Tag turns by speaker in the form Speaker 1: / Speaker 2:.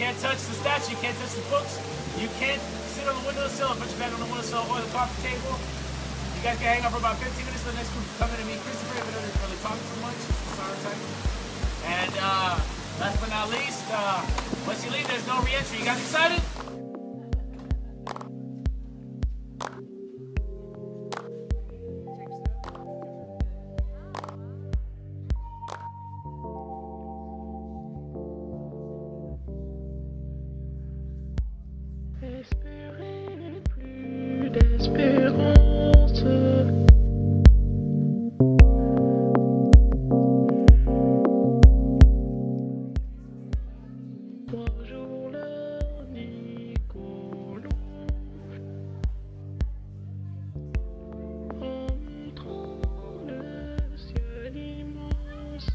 Speaker 1: can't touch the statue, you can't touch the books, you can't sit on the windowsill and put your bag on the windowsill or the coffee table. You guys can hang out for about 15 minutes. The next group coming to meet Christopher, though they're really talking too much. Sorry time. And uh, last but not least, uh, once you leave, there's no re-entry. You guys excited?
Speaker 2: Espérez plus d'espérance. Bonjour, l'ornique au long. Le ciel immense.